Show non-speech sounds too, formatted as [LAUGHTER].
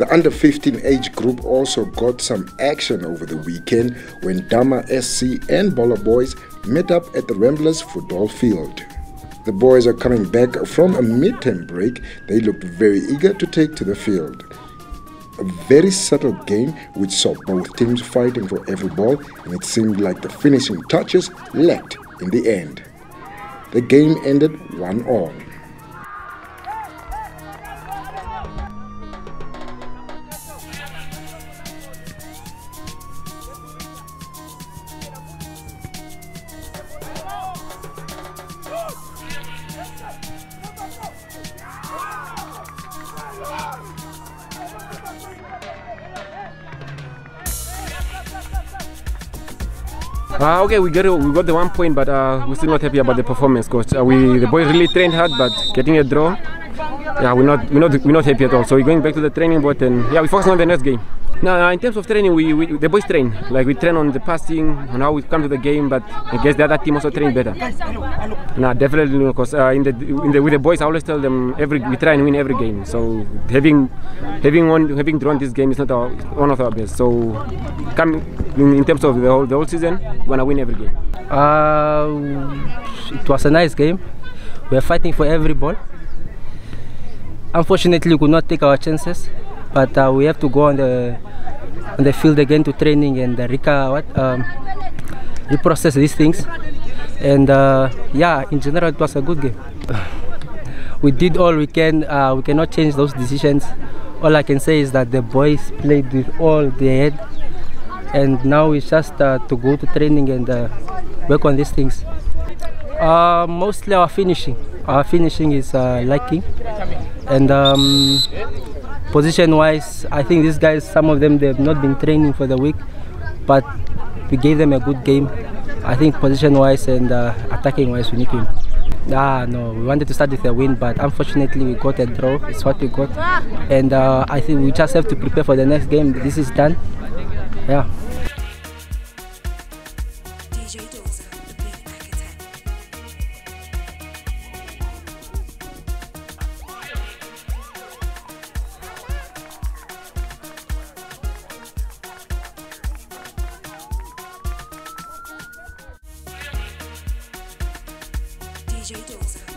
The under 15 age group also got some action over the weekend when Dama SC and Baller Boys met up at the Ramblers football field. The boys are coming back from a mid-term break. They looked very eager to take to the field. A very subtle game which saw both teams fighting for every ball and it seemed like the finishing touches lacked in the end. The game ended 1 all. Uh, okay, we got we got the one point, but uh, we're still not happy about the performance, coach. Uh, we the boys really trained hard, but getting a draw, yeah, we're not we're not we're not happy at all. So we're going back to the training board, and yeah, we focus on the next game. Now, in terms of training, we, we, the boys train. Like we train on the passing, on how we come to the game, but I guess the other team also train better. Nah, definitely, because uh, in the in the with the boys, I always tell them every we try and win every game. So having having won having drawn this game is not our, one of our best. So come in, in, terms of the whole the whole season, we wanna win every game. Uh, it was a nice game. We are fighting for every ball. Unfortunately, we could not take our chances, but uh, we have to go on the on the field again to training and uh, reca what um, reprocess these things. And uh, yeah, in general, it was a good game. [SIGHS] we did all we can. Uh, we cannot change those decisions. All I can say is that the boys played with all they had, and now it's just uh, to go to training and uh, work on these things. Uh, mostly our finishing. Our finishing is lacking, and um, position-wise, I think these guys, some of them, they've not been training for the week, but we gave them a good game. I think position-wise and uh, attacking-wise, we need to. Ah, no, we wanted to start with a win, but unfortunately we got a draw. It's what we got, and uh, I think we just have to prepare for the next game. This is done. Yeah. DJ Dozer.